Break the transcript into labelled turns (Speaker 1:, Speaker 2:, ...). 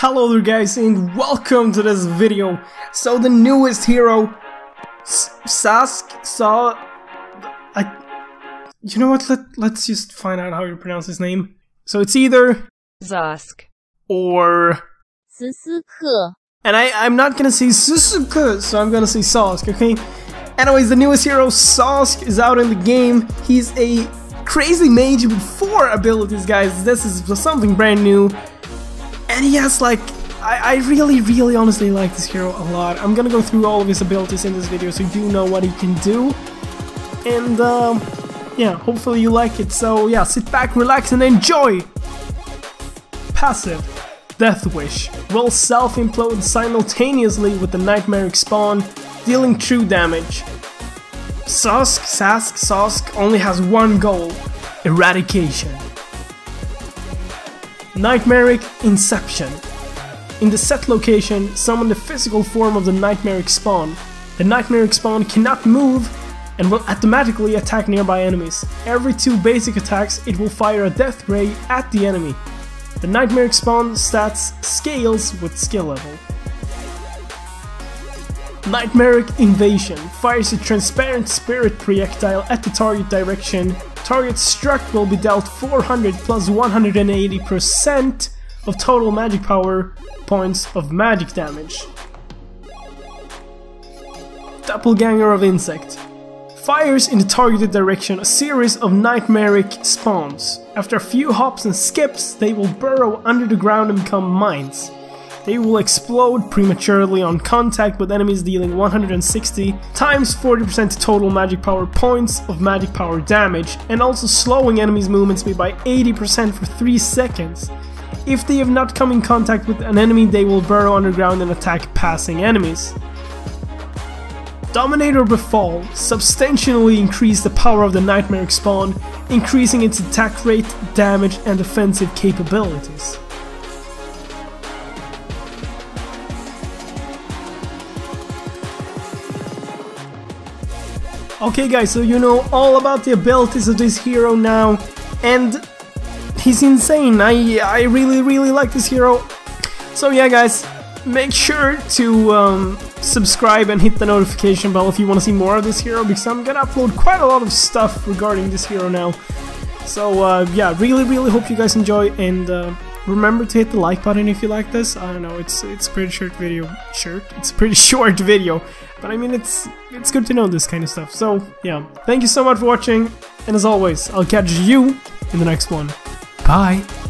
Speaker 1: Hello there guys and welcome to this video. So the newest hero, Sask, saw, I, you know what, Let, let's just find out how you pronounce his name. So it's either
Speaker 2: Zask
Speaker 1: or
Speaker 3: Susuke.
Speaker 1: And I, I'm not gonna say Susuke, so I'm gonna say Sask, okay? Anyways, the newest hero, Sask, is out in the game. He's a crazy mage with four abilities, guys. This is something brand new. And has like, I, I really, really honestly like this hero a lot. I'm gonna go through all of his abilities in this video so you know what he can do. And um, yeah, hopefully you like it. So yeah, sit back, relax, and enjoy! Passive. Death Wish will self-implode simultaneously with the Nightmaric Spawn, dealing true damage. Sask, Sask, Sask only has one goal, eradication. Nightmaric Inception. In the set location, summon the physical form of the Nightmaric Spawn. The Nightmaric Spawn cannot move and will automatically attack nearby enemies. Every two basic attacks, it will fire a death ray at the enemy. The Nightmaric Spawn stats scales with skill level. Nightmaric Invasion fires a transparent spirit projectile at the target direction. Target struck will be dealt 400 plus 180% of total magic power points of magic damage. Doppelganger of Insect fires in the targeted direction a series of nightmaric spawns. After a few hops and skips, they will burrow under the ground and become mines. They will explode prematurely on contact with enemies dealing 160 times 40% total magic power points of magic power damage and also slowing enemies movement speed by 80% for 3 seconds. If they have not come in contact with an enemy they will burrow underground and attack passing enemies. Dominator Befall substantially increased the power of the Nightmare Spawn, increasing its attack rate, damage and offensive capabilities. Okay guys, so you know all about the abilities of this hero now, and he's insane. I I really really like this hero. So yeah guys, make sure to um, subscribe and hit the notification bell if you want to see more of this hero because I'm gonna upload quite a lot of stuff regarding this hero now. So uh, yeah, really really hope you guys enjoy and uh, remember to hit the like button if you like this. I don't know, it's it's pretty short video. Short? It's a pretty short video, but I mean it's it's good to know this kind of stuff. So yeah, thank you so much for watching, and as always, I'll catch you in the next one. Bye.